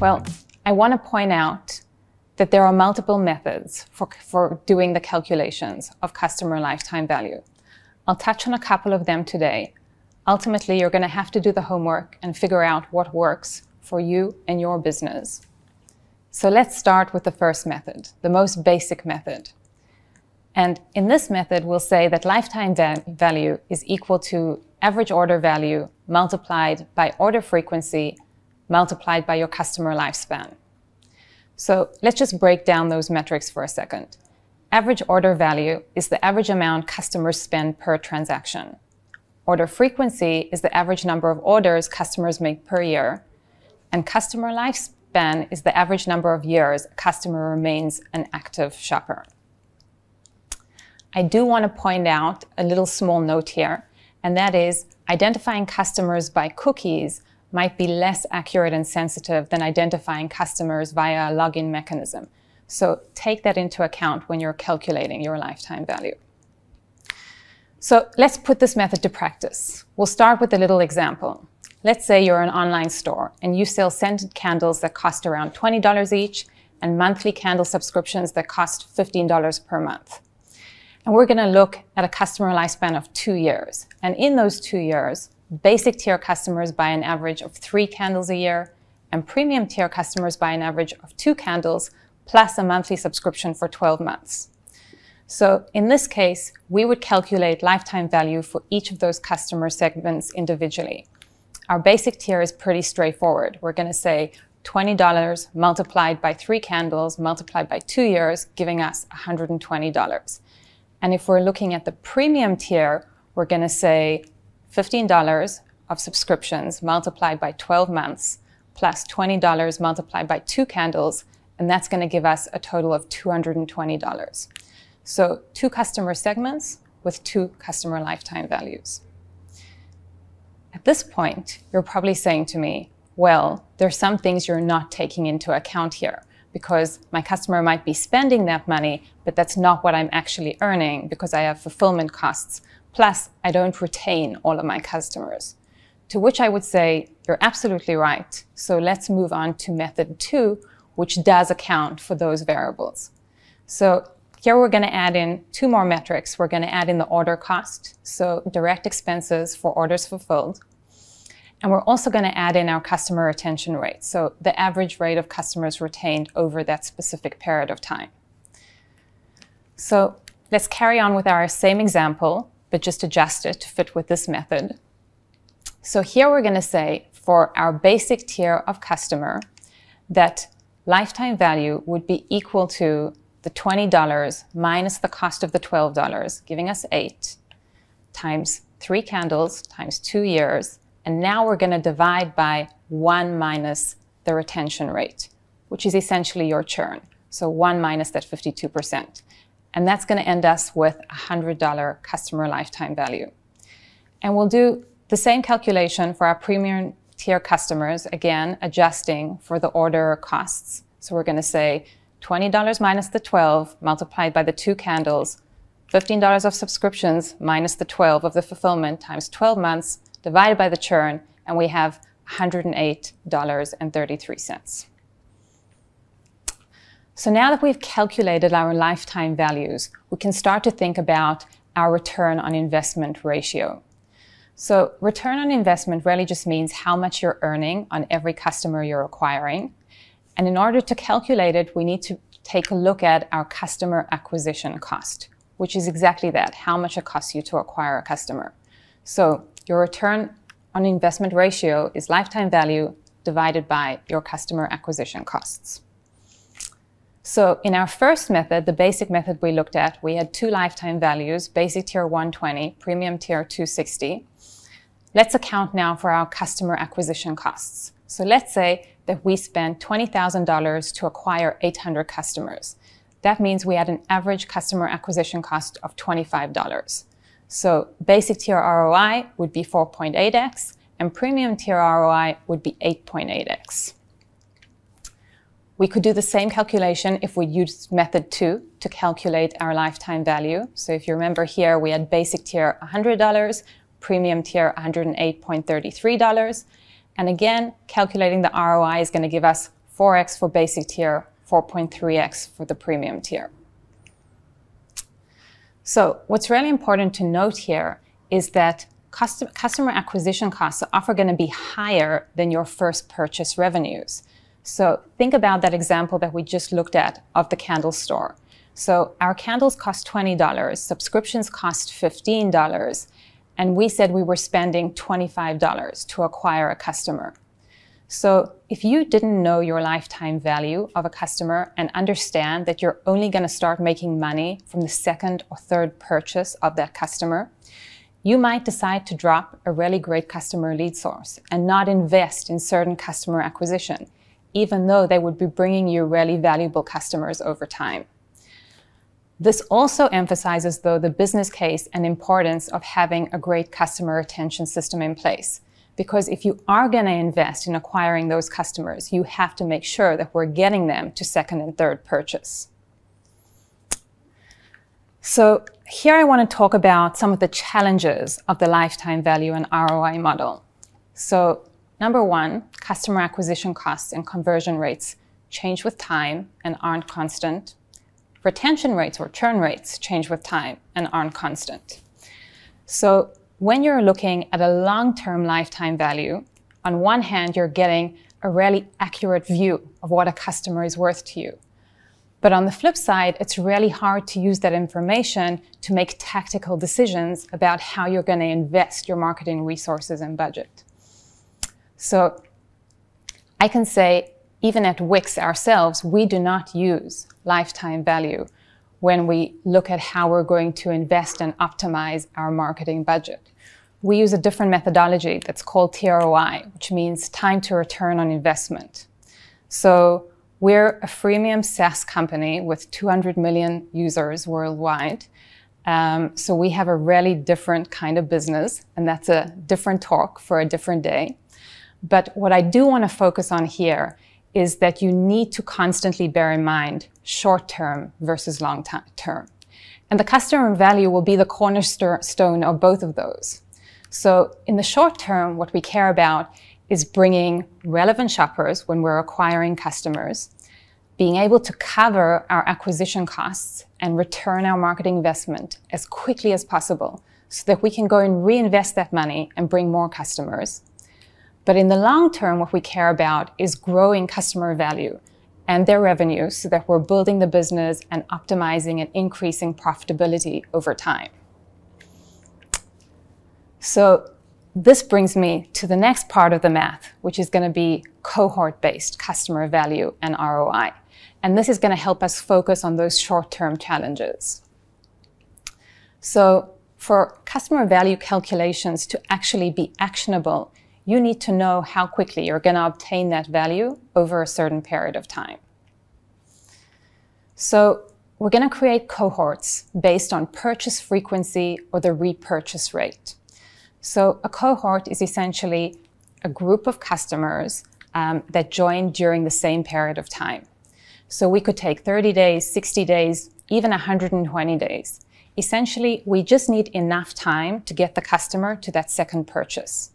Well, I want to point out that there are multiple methods for, for doing the calculations of customer lifetime value. I'll touch on a couple of them today. Ultimately, you're going to have to do the homework and figure out what works for you and your business. So let's start with the first method, the most basic method. And in this method, we'll say that lifetime va value is equal to average order value multiplied by order frequency multiplied by your customer lifespan. So let's just break down those metrics for a second. Average order value is the average amount customers spend per transaction. Order frequency is the average number of orders customers make per year. And customer lifespan is the average number of years a customer remains an active shopper. I do want to point out a little small note here, and that is identifying customers by cookies might be less accurate and sensitive than identifying customers via a login mechanism. So take that into account when you're calculating your lifetime value. So let's put this method to practice. We'll start with a little example. Let's say you're an online store and you sell scented candles that cost around $20 each and monthly candle subscriptions that cost $15 per month. And we're going to look at a customer lifespan of two years. And in those two years, Basic tier customers buy an average of three candles a year, and premium tier customers buy an average of two candles plus a monthly subscription for 12 months. So in this case, we would calculate lifetime value for each of those customer segments individually. Our basic tier is pretty straightforward. We're going to say $20 multiplied by three candles multiplied by two years, giving us $120. And if we're looking at the premium tier, we're going to say $15 of subscriptions multiplied by 12 months plus $20 multiplied by two candles, and that's going to give us a total of $220. So two customer segments with two customer lifetime values. At this point, you're probably saying to me, well, there's some things you're not taking into account here because my customer might be spending that money, but that's not what I'm actually earning because I have fulfillment costs Plus, I don't retain all of my customers. To which I would say, you're absolutely right. So let's move on to method two, which does account for those variables. So here we're going to add in two more metrics. We're going to add in the order cost, so direct expenses for orders fulfilled. And we're also going to add in our customer retention rate, so the average rate of customers retained over that specific period of time. So let's carry on with our same example but just adjust it to fit with this method. So here we're going to say for our basic tier of customer that lifetime value would be equal to the $20 minus the cost of the $12, giving us 8, times 3 candles times 2 years. And now we're going to divide by 1 minus the retention rate, which is essentially your churn. So 1 minus that 52%. And that's going to end us with a $100 customer lifetime value. And we'll do the same calculation for our premium tier customers, again, adjusting for the order costs. So we're going to say $20 minus the 12 multiplied by the two candles, $15 of subscriptions minus the 12 of the fulfillment times 12 months divided by the churn, and we have $108.33. So now that we've calculated our lifetime values, we can start to think about our return on investment ratio. So return on investment really just means how much you're earning on every customer you're acquiring. And in order to calculate it, we need to take a look at our customer acquisition cost, which is exactly that, how much it costs you to acquire a customer. So your return on investment ratio is lifetime value divided by your customer acquisition costs. So in our first method, the basic method we looked at, we had two lifetime values, basic tier 120, premium tier 260. Let's account now for our customer acquisition costs. So let's say that we spent $20,000 to acquire 800 customers. That means we had an average customer acquisition cost of $25. So basic tier ROI would be 4.8x and premium tier ROI would be 8.8x. We could do the same calculation if we used method two to calculate our lifetime value. So if you remember here, we had basic tier $100, premium tier $108.33. And again, calculating the ROI is going to give us 4x for basic tier, 4.3x for the premium tier. So what's really important to note here is that custom, customer acquisition costs are often going to be higher than your first purchase revenues. So think about that example that we just looked at of the candle store. So our candles cost $20, subscriptions cost $15, and we said we were spending $25 to acquire a customer. So if you didn't know your lifetime value of a customer and understand that you're only going to start making money from the second or third purchase of that customer, you might decide to drop a really great customer lead source and not invest in certain customer acquisition, even though they would be bringing you really valuable customers over time. This also emphasizes, though, the business case and importance of having a great customer retention system in place because if you are going to invest in acquiring those customers, you have to make sure that we're getting them to second and third purchase. So here I want to talk about some of the challenges of the lifetime value and ROI model. So number one, customer acquisition costs and conversion rates change with time and aren't constant. Retention rates or churn rates change with time and aren't constant. So when you're looking at a long-term lifetime value, on one hand, you're getting a really accurate view of what a customer is worth to you. But on the flip side, it's really hard to use that information to make tactical decisions about how you're going to invest your marketing resources and budget. So I can say, even at Wix ourselves, we do not use lifetime value when we look at how we're going to invest and optimize our marketing budget. We use a different methodology that's called TROI, which means time to return on investment. So we're a freemium SaaS company with 200 million users worldwide. Um, so we have a really different kind of business, and that's a different talk for a different day. But what I do want to focus on here is that you need to constantly bear in mind short term versus long term. And the customer value will be the cornerstone of both of those. So in the short term, what we care about is bringing relevant shoppers when we're acquiring customers, being able to cover our acquisition costs and return our marketing investment as quickly as possible so that we can go and reinvest that money and bring more customers. But in the long term, what we care about is growing customer value and their revenues so that we're building the business and optimizing and increasing profitability over time. So this brings me to the next part of the math, which is going to be cohort-based customer value and ROI. And this is going to help us focus on those short-term challenges. So for customer value calculations to actually be actionable, you need to know how quickly you're going to obtain that value over a certain period of time. So we're going to create cohorts based on purchase frequency or the repurchase rate. So a cohort is essentially a group of customers um, that join during the same period of time. So we could take 30 days, 60 days, even 120 days. Essentially, we just need enough time to get the customer to that second purchase.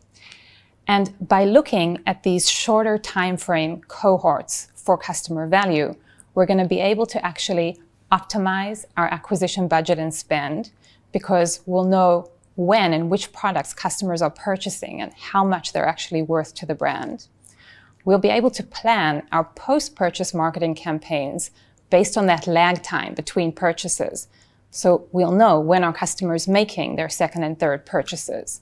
And by looking at these shorter time frame cohorts for customer value, we're going to be able to actually optimize our acquisition budget and spend because we'll know when and which products customers are purchasing and how much they're actually worth to the brand. We'll be able to plan our post-purchase marketing campaigns based on that lag time between purchases. So we'll know when our customers making their second and third purchases.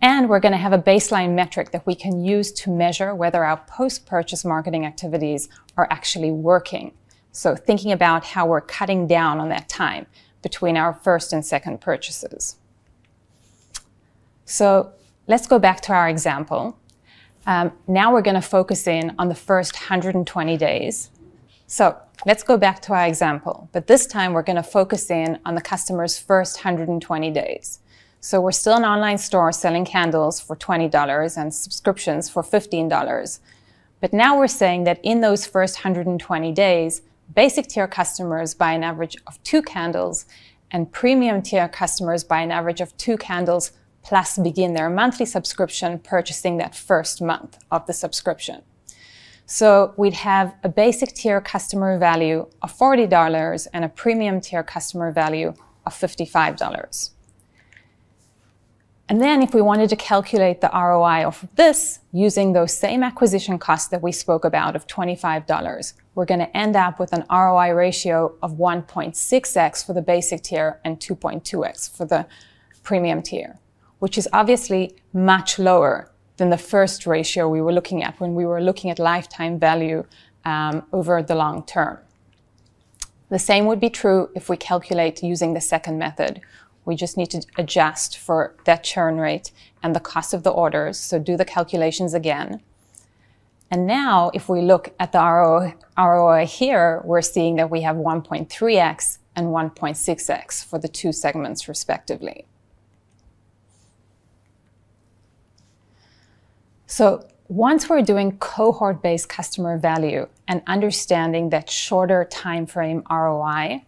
And we're going to have a baseline metric that we can use to measure whether our post-purchase marketing activities are actually working. So thinking about how we're cutting down on that time between our first and second purchases. So let's go back to our example. Um, now we're going to focus in on the first 120 days. So let's go back to our example, but this time we're going to focus in on the customer's first 120 days. So we're still an online store selling candles for $20 and subscriptions for $15. But now we're saying that in those first 120 days, basic tier customers buy an average of two candles and premium tier customers buy an average of two candles plus begin their monthly subscription purchasing that first month of the subscription. So we'd have a basic tier customer value of $40 and a premium tier customer value of $55. And then if we wanted to calculate the ROI of this using those same acquisition costs that we spoke about of $25, we're going to end up with an ROI ratio of 1.6x for the basic tier and 2.2x for the premium tier, which is obviously much lower than the first ratio we were looking at when we were looking at lifetime value um, over the long term. The same would be true if we calculate using the second method, we just need to adjust for that churn rate and the cost of the orders. So do the calculations again. And now if we look at the ROI here, we're seeing that we have 1.3x and 1.6x for the two segments respectively. So once we're doing cohort-based customer value and understanding that shorter time frame ROI,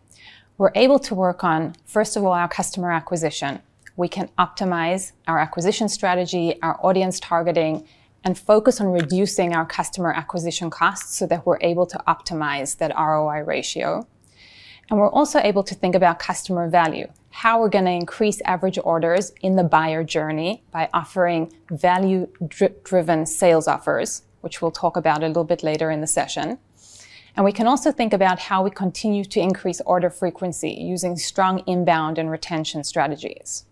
we're able to work on, first of all, our customer acquisition. We can optimize our acquisition strategy, our audience targeting, and focus on reducing our customer acquisition costs so that we're able to optimize that ROI ratio. And we're also able to think about customer value, how we're going to increase average orders in the buyer journey by offering value-driven sales offers, which we'll talk about a little bit later in the session. And we can also think about how we continue to increase order frequency using strong inbound and retention strategies.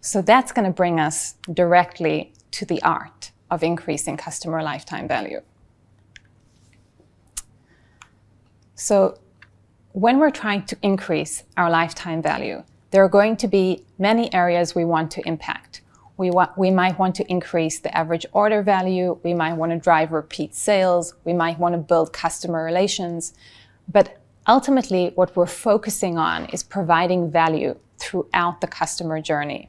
So that's going to bring us directly to the art of increasing customer lifetime value. So when we're trying to increase our lifetime value, there are going to be many areas we want to impact. We, we might want to increase the average order value. We might want to drive repeat sales. We might want to build customer relations. But ultimately, what we're focusing on is providing value throughout the customer journey.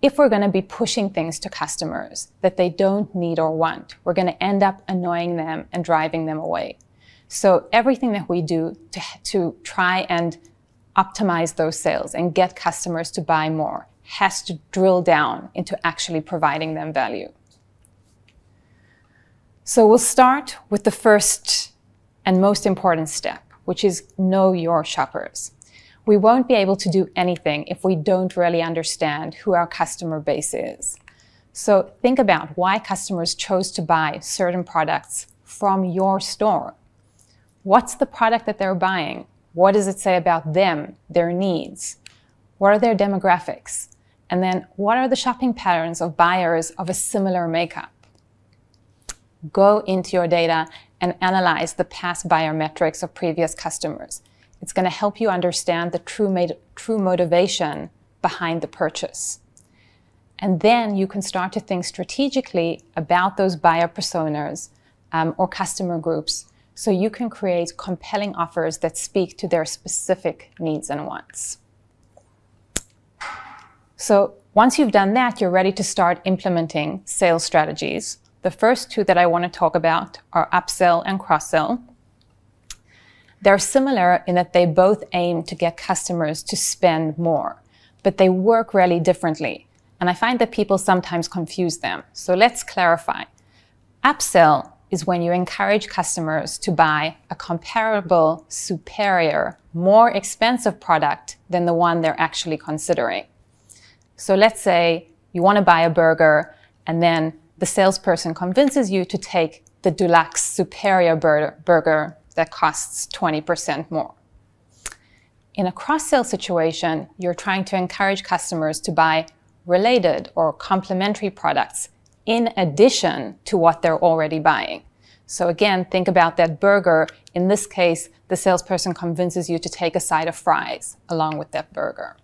If we're going to be pushing things to customers that they don't need or want, we're going to end up annoying them and driving them away. So everything that we do to, to try and optimize those sales and get customers to buy more has to drill down into actually providing them value. So we'll start with the first and most important step, which is know your shoppers. We won't be able to do anything if we don't really understand who our customer base is. So think about why customers chose to buy certain products from your store. What's the product that they're buying? What does it say about them, their needs? What are their demographics? And then what are the shopping patterns of buyers of a similar makeup? Go into your data and analyze the past buyer metrics of previous customers. It's going to help you understand the true, true motivation behind the purchase. And then you can start to think strategically about those buyer personas um, or customer groups so you can create compelling offers that speak to their specific needs and wants. So once you've done that, you're ready to start implementing sales strategies. The first two that I want to talk about are upsell and cross-sell. They're similar in that they both aim to get customers to spend more, but they work really differently. And I find that people sometimes confuse them. So let's clarify. Upsell is when you encourage customers to buy a comparable, superior, more expensive product than the one they're actually considering. So let's say you want to buy a burger and then the salesperson convinces you to take the deluxe superior bur burger that costs 20% more. In a cross-sell situation, you're trying to encourage customers to buy related or complementary products in addition to what they're already buying. So again, think about that burger. In this case, the salesperson convinces you to take a side of fries along with that burger.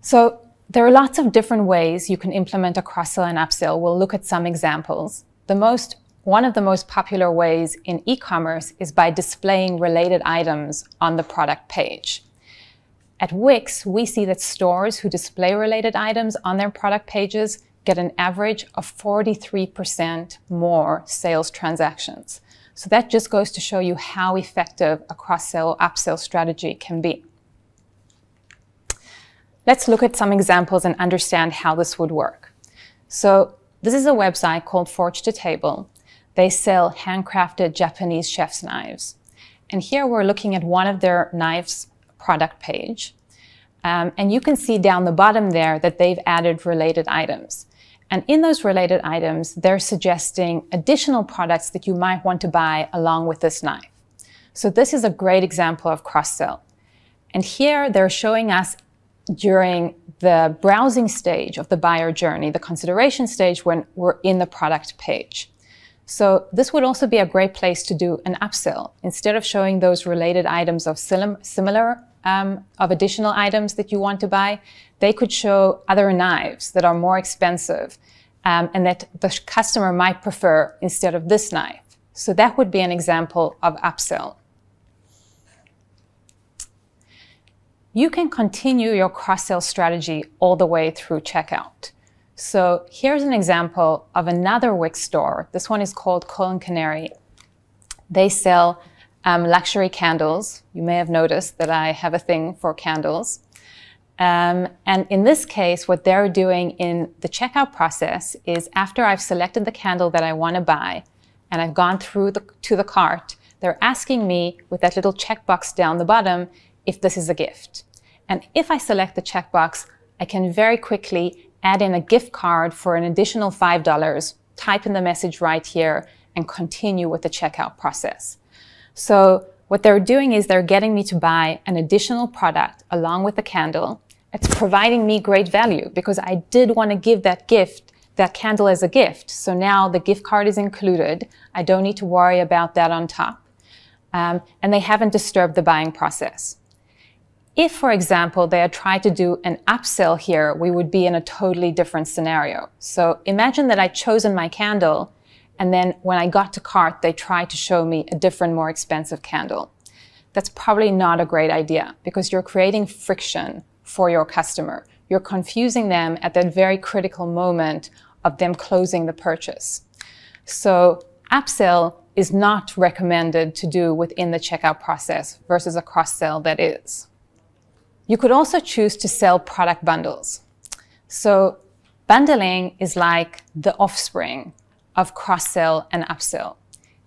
So there are lots of different ways you can implement a cross-sell and upsell. We'll look at some examples. The most, one of the most popular ways in e-commerce is by displaying related items on the product page. At Wix, we see that stores who display related items on their product pages get an average of 43% more sales transactions. So that just goes to show you how effective a cross-sell or upsell strategy can be. Let's look at some examples and understand how this would work. So this is a website called Forge to Table. They sell handcrafted Japanese chef's knives. And here we're looking at one of their knives product page. Um, and you can see down the bottom there that they've added related items. And in those related items, they're suggesting additional products that you might want to buy along with this knife. So this is a great example of cross-sell. And here they're showing us during the browsing stage of the buyer journey, the consideration stage when we're in the product page. So this would also be a great place to do an upsell. Instead of showing those related items of similar, um, of additional items that you want to buy, they could show other knives that are more expensive um, and that the customer might prefer instead of this knife. So that would be an example of upsell. You can continue your cross-sell strategy all the way through checkout. So here's an example of another Wix store. This one is called Coal and Canary. They sell um, luxury candles. You may have noticed that I have a thing for candles. Um, and in this case, what they're doing in the checkout process is after I've selected the candle that I want to buy and I've gone through the, to the cart, they're asking me with that little checkbox down the bottom if this is a gift. And if I select the checkbox, I can very quickly add in a gift card for an additional $5, type in the message right here, and continue with the checkout process. So what they're doing is they're getting me to buy an additional product along with the candle. It's providing me great value because I did want to give that gift, that candle as a gift. So now the gift card is included. I don't need to worry about that on top. Um, and they haven't disturbed the buying process. If, for example, they had tried to do an upsell here, we would be in a totally different scenario. So imagine that I'd chosen my candle, and then when I got to cart, they tried to show me a different, more expensive candle. That's probably not a great idea because you're creating friction for your customer. You're confusing them at that very critical moment of them closing the purchase. So upsell is not recommended to do within the checkout process versus a cross sell that is. You could also choose to sell product bundles. So bundling is like the offspring of cross-sell and upsell.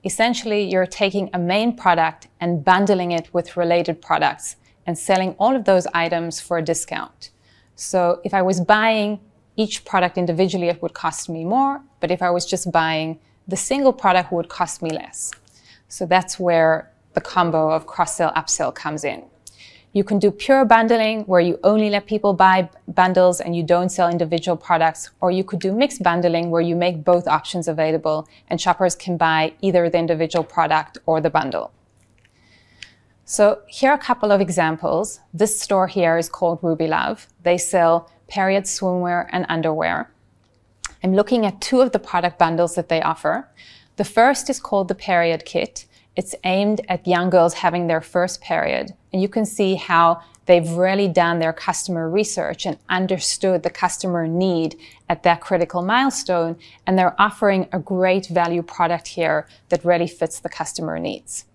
Essentially, you're taking a main product and bundling it with related products and selling all of those items for a discount. So if I was buying each product individually, it would cost me more. But if I was just buying the single product, it would cost me less. So that's where the combo of cross-sell, upsell comes in. You can do pure bundling where you only let people buy bundles and you don't sell individual products. Or you could do mixed bundling where you make both options available and shoppers can buy either the individual product or the bundle. So here are a couple of examples. This store here is called Ruby Love. They sell period swimwear and underwear. I'm looking at two of the product bundles that they offer. The first is called the Period Kit. It's aimed at young girls having their first period. And you can see how they've really done their customer research and understood the customer need at that critical milestone. And they're offering a great value product here that really fits the customer needs.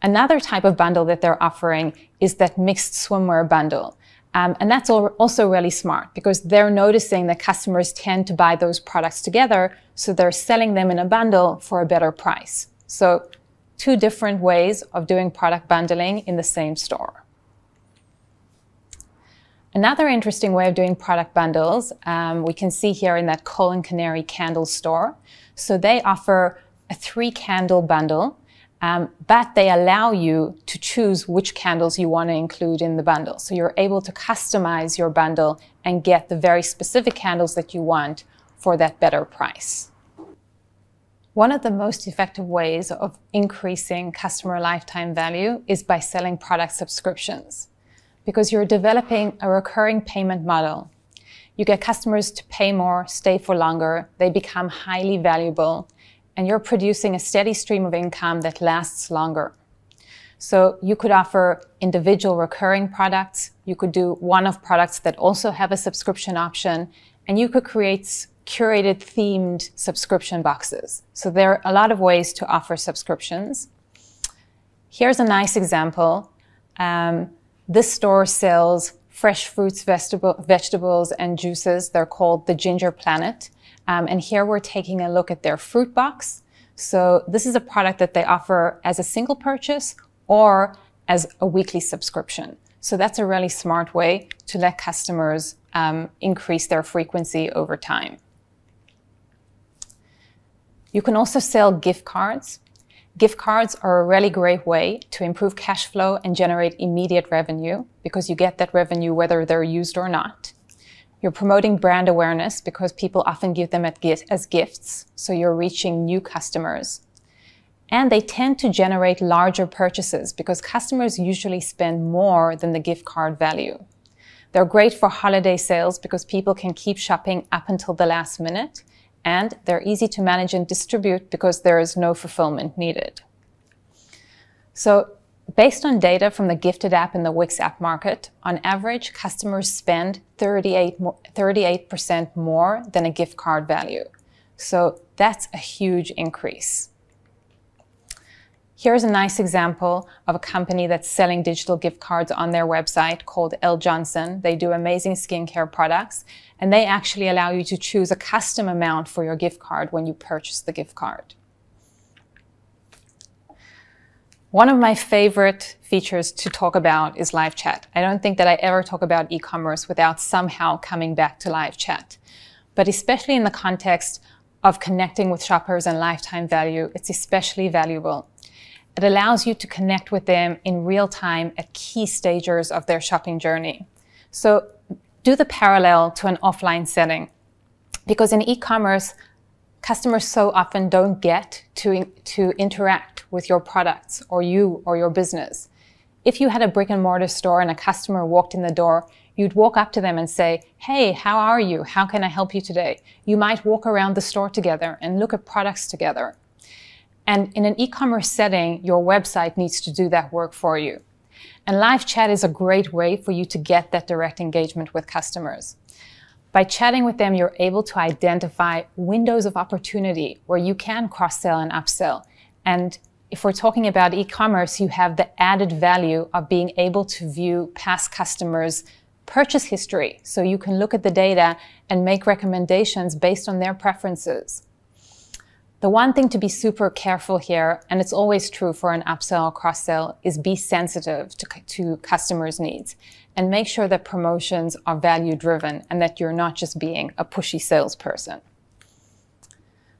Another type of bundle that they're offering is that mixed swimwear bundle. Um, and that's also really smart because they're noticing that customers tend to buy those products together. So they're selling them in a bundle for a better price. So two different ways of doing product bundling in the same store. Another interesting way of doing product bundles, um, we can see here in that Coal and Canary candle store. So they offer a three candle bundle, um, but they allow you to choose which candles you want to include in the bundle. So you're able to customize your bundle and get the very specific candles that you want for that better price. One of the most effective ways of increasing customer lifetime value is by selling product subscriptions because you're developing a recurring payment model. You get customers to pay more, stay for longer, they become highly valuable, and you're producing a steady stream of income that lasts longer. So you could offer individual recurring products, you could do one-off products that also have a subscription option, and you could create curated themed subscription boxes. So there are a lot of ways to offer subscriptions. Here's a nice example. Um, this store sells fresh fruits, vegetable, vegetables, and juices. They're called the Ginger Planet. Um, and here we're taking a look at their fruit box. So this is a product that they offer as a single purchase or as a weekly subscription. So that's a really smart way to let customers um, increase their frequency over time. You can also sell gift cards. Gift cards are a really great way to improve cash flow and generate immediate revenue because you get that revenue whether they're used or not. You're promoting brand awareness because people often give them as gifts, so you're reaching new customers. And they tend to generate larger purchases because customers usually spend more than the gift card value. They're great for holiday sales because people can keep shopping up until the last minute and they're easy to manage and distribute because there is no fulfillment needed. So based on data from the gifted app and the Wix app market, on average, customers spend 38, 38% more than a gift card value. So that's a huge increase. Here's a nice example of a company that's selling digital gift cards on their website called L. Johnson. They do amazing skincare products, and they actually allow you to choose a custom amount for your gift card when you purchase the gift card. One of my favorite features to talk about is live chat. I don't think that I ever talk about e-commerce without somehow coming back to live chat. But especially in the context of connecting with shoppers and lifetime value, it's especially valuable. It allows you to connect with them in real time at key stages of their shopping journey. So do the parallel to an offline setting. Because in e-commerce, customers so often don't get to, to interact with your products or you or your business. If you had a brick and mortar store and a customer walked in the door, you'd walk up to them and say, Hey, how are you? How can I help you today? You might walk around the store together and look at products together. And in an e-commerce setting, your website needs to do that work for you. And live chat is a great way for you to get that direct engagement with customers. By chatting with them, you're able to identify windows of opportunity where you can cross-sell and upsell. And if we're talking about e-commerce, you have the added value of being able to view past customers' purchase history. So you can look at the data and make recommendations based on their preferences. The one thing to be super careful here, and it's always true for an upsell or cross-sell, is be sensitive to, to customers' needs and make sure that promotions are value driven and that you're not just being a pushy salesperson.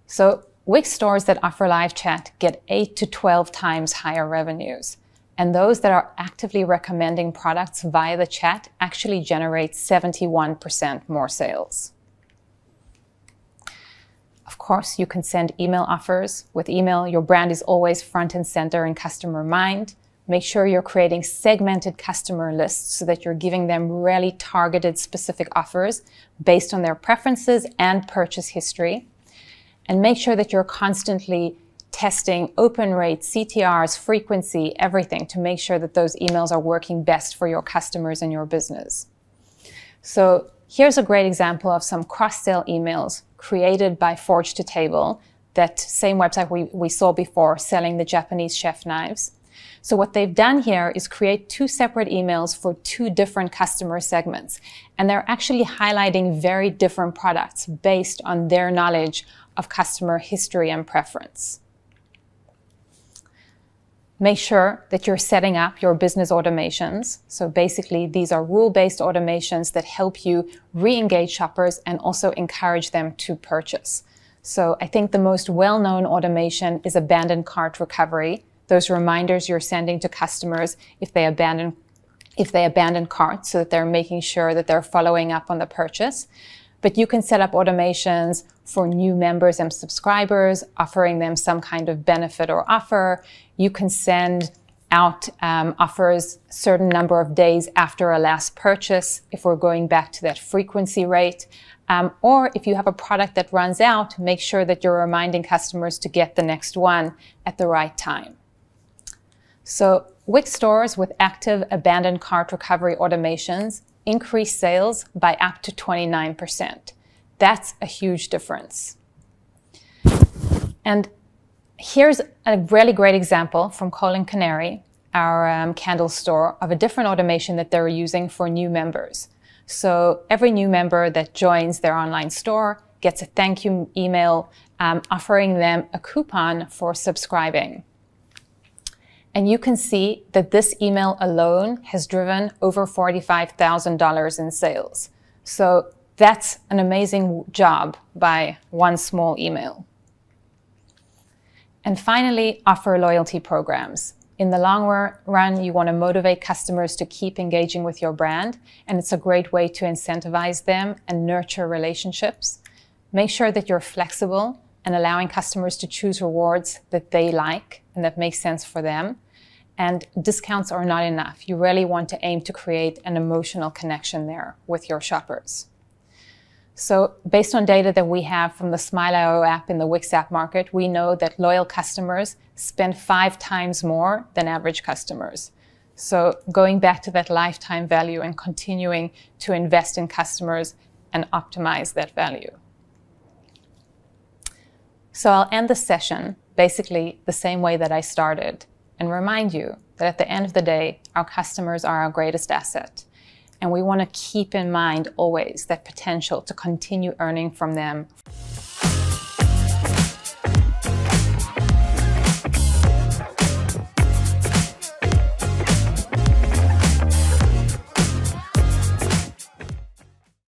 So Wix stores that offer live chat get 8 to 12 times higher revenues. And those that are actively recommending products via the chat actually generate 71% more sales. Of course, you can send email offers. With email, your brand is always front and center in customer mind. Make sure you're creating segmented customer lists so that you're giving them really targeted specific offers based on their preferences and purchase history. And make sure that you're constantly testing open rates, CTRs, frequency, everything to make sure that those emails are working best for your customers and your business. So here's a great example of some cross-sell emails created by Forge to Table, that same website we, we saw before selling the Japanese chef knives. So what they've done here is create two separate emails for two different customer segments. And they're actually highlighting very different products based on their knowledge of customer history and preference. Make sure that you're setting up your business automations. So basically, these are rule-based automations that help you re-engage shoppers and also encourage them to purchase. So I think the most well-known automation is abandoned cart recovery. Those reminders you're sending to customers if they abandon if they abandon carts so that they're making sure that they're following up on the purchase. But you can set up automations for new members and subscribers, offering them some kind of benefit or offer. You can send out um, offers certain number of days after a last purchase if we're going back to that frequency rate. Um, or if you have a product that runs out, make sure that you're reminding customers to get the next one at the right time. So Wix stores with active abandoned cart recovery automations increase sales by up to 29%. That's a huge difference. And here's a really great example from Coal and Canary. our um, Candle store of a different automation that they're using for new members. So every new member that joins their online store gets a thank you email um, offering them a coupon for subscribing. And you can see that this email alone has driven over $45,000 in sales. So that's an amazing job by one small email. And finally, offer loyalty programs. In the long run, you want to motivate customers to keep engaging with your brand, and it's a great way to incentivize them and nurture relationships. Make sure that you're flexible and allowing customers to choose rewards that they like and that make sense for them. And discounts are not enough. You really want to aim to create an emotional connection there with your shoppers. So based on data that we have from the Smile.io app in the Wix app market, we know that loyal customers spend five times more than average customers. So going back to that lifetime value and continuing to invest in customers and optimize that value. So I'll end the session basically the same way that I started and remind you that at the end of the day, our customers are our greatest asset. And we want to keep in mind always that potential to continue earning from them.